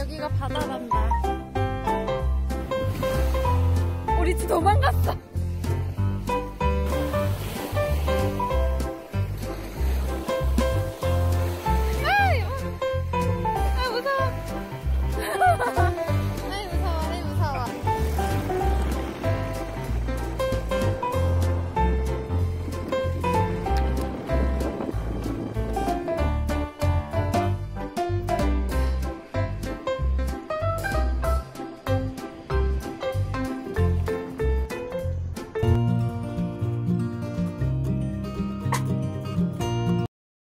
여기가 바다란다. 우리 집 도망갔어.